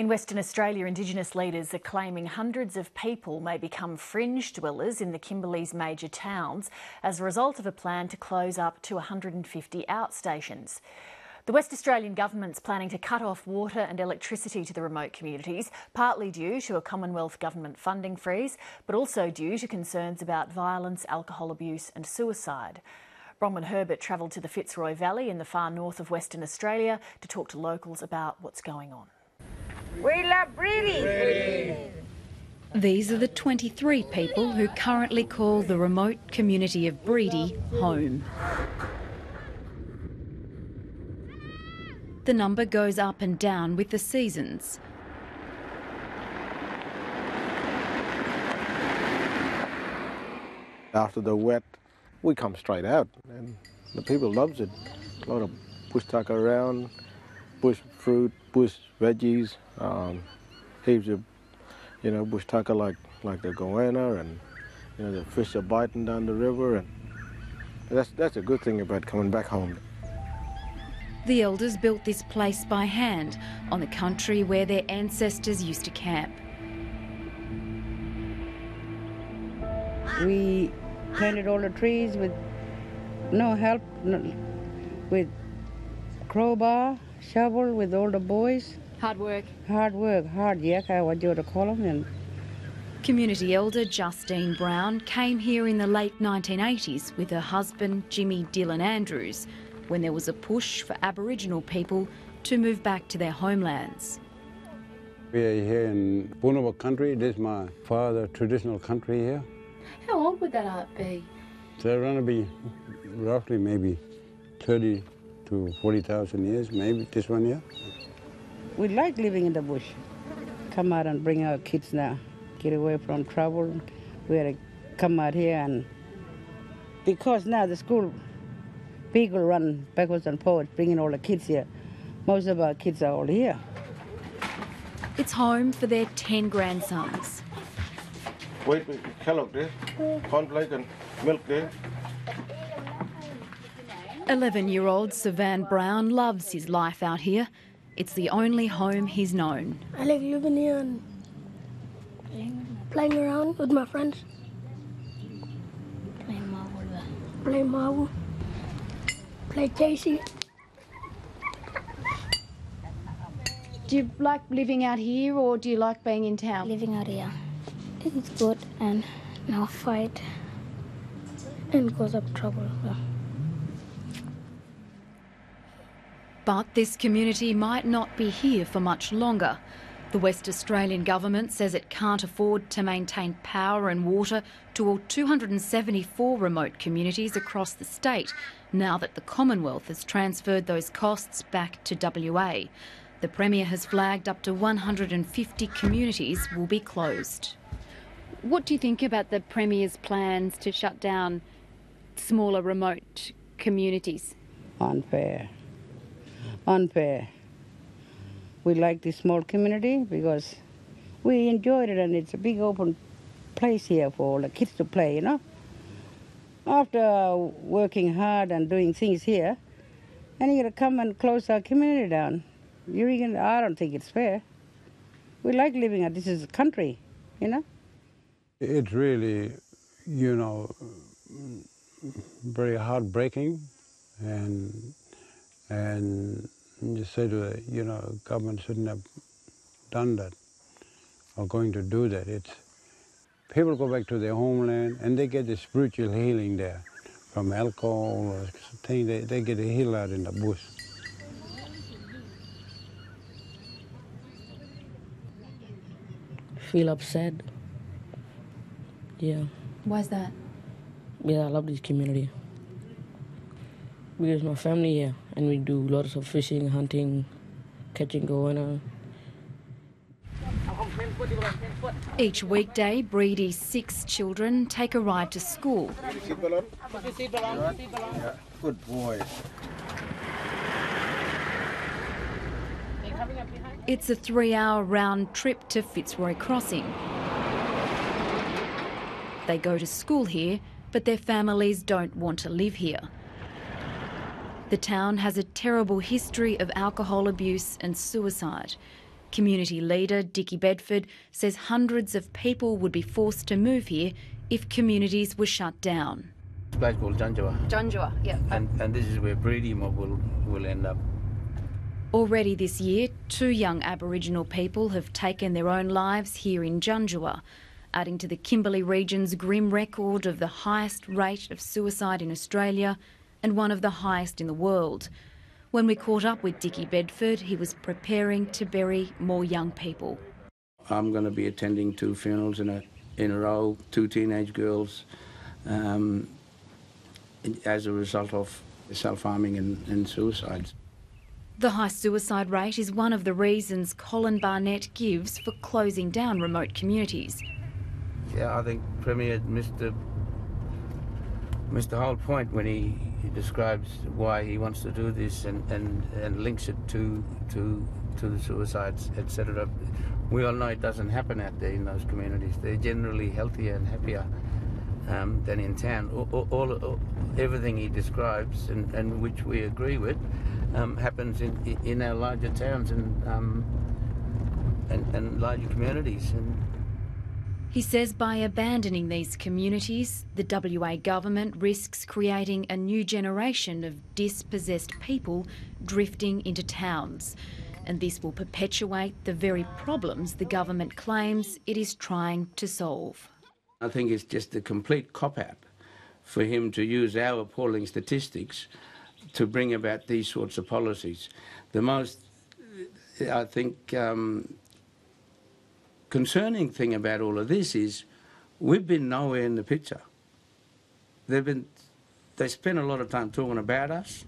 In Western Australia, Indigenous leaders are claiming hundreds of people may become fringe dwellers in the Kimberley's major towns as a result of a plan to close up to 150 outstations. The West Australian government's planning to cut off water and electricity to the remote communities, partly due to a Commonwealth government funding freeze, but also due to concerns about violence, alcohol abuse, and suicide. Bronwyn Herbert travelled to the Fitzroy Valley in the far north of Western Australia to talk to locals about what's going on. We love Breedy. These are the 23 people who currently call the remote community of Breedy home. The number goes up and down with the seasons. After the wet, we come straight out and the people loves it. A lot of bush tucker around, bush fruit, bush veggies, um, heaps of, you know, bush tucker like, like the goanna and, you know, the fish are biting down the river and that's, that's a good thing about coming back home. The elders built this place by hand on the country where their ancestors used to camp. We planted all the trees with no help, no, with crowbar, shovel with all the boys. Hard work. Hard work, hard yakka, what you to call them. And Community elder Justine Brown came here in the late 1980s with her husband Jimmy Dillon Andrews when there was a push for Aboriginal people to move back to their homelands. We are here in Boonwurruk country. This is my father's traditional country here. How old would that art be? So they're going to be roughly maybe 30 to 40,000 years, maybe this one year. we like living in the bush. Come out and bring our kids now, get away from trouble. We had to come out here and because now the school people run backwards and forwards, bringing all the kids here. Most of our kids are all here. It's home for their 10 grandsons. Wait, Kellogg there, cornflake and milk there. 11 year old Savan Brown loves his life out here. It's the only home he's known. I like living here and playing around with my friends. Playing marble. Play marble. Play Casey. Do you like living out here or do you like being in town? Living out here. It's good and now fight and cause up trouble. But this community might not be here for much longer. The West Australian government says it can't afford to maintain power and water to all 274 remote communities across the state now that the Commonwealth has transferred those costs back to WA. The Premier has flagged up to 150 communities will be closed. What do you think about the Premier's plans to shut down smaller remote communities? Unfair. Unfair. We like this small community because we enjoyed it and it's a big open place here for all the kids to play, you know. After working hard and doing things here, and you're gonna come and close our community down. You're even, I don't think it's fair. We like living at this is a country, you know. It's really, you know, very heartbreaking, and and you say to the, you know, government shouldn't have done that or going to do that. It's people go back to their homeland and they get the spiritual healing there from alcohol or thing. They, they get a heal out in the bush. Feel upset. Yeah. Why's that? Yeah, I love this community. Because my family here, and we do lots of fishing, hunting, catching goanna. Each weekday, Breedy's six children take a ride to school. Good boy. It's a three hour round trip to Fitzroy Crossing. They go to school here, but their families don't want to live here. The town has a terrible history of alcohol abuse and suicide. Community leader Dickie Bedford says hundreds of people would be forced to move here if communities were shut down. It's a place called Junjuwa, Junjuwa, yeah. and, and this is where Breedy Mob will, will end up. Already this year, two young Aboriginal people have taken their own lives here in Junjuwa, adding to the Kimberley region's grim record of the highest rate of suicide in Australia and one of the highest in the world. When we caught up with Dickie Bedford, he was preparing to bury more young people. I'm going to be attending two funerals in a, in a row, two teenage girls, um, as a result of self-harming and, and suicides. The high suicide rate is one of the reasons Colin Barnett gives for closing down remote communities. Yeah, I think Premier missed the whole point when he, he describes why he wants to do this and, and, and links it to, to, to the suicides, etc. We all know it doesn't happen out there in those communities. They're generally healthier and happier um, than in town. All, all, all, everything he describes, and, and which we agree with, um, happens in, in our larger towns and, um, and, and larger communities. And He says by abandoning these communities, the WA government risks creating a new generation of dispossessed people drifting into towns. And this will perpetuate the very problems the government claims it is trying to solve. I think it's just a complete cop out for him to use our appalling statistics to bring about these sorts of policies. The most, I think, um, concerning thing about all of this is we've been nowhere in the picture. They've been, they spend a lot of time talking about us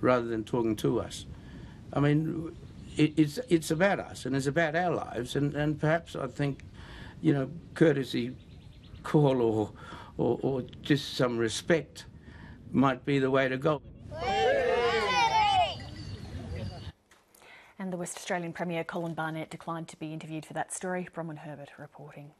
rather than talking to us. I mean, it, it's it's about us and it's about our lives, and, and perhaps I think, you know, courtesy call or, or, or just some respect might be the way to go. And the West Australian Premier Colin Barnett declined to be interviewed for that story. Bronwyn Herbert reporting.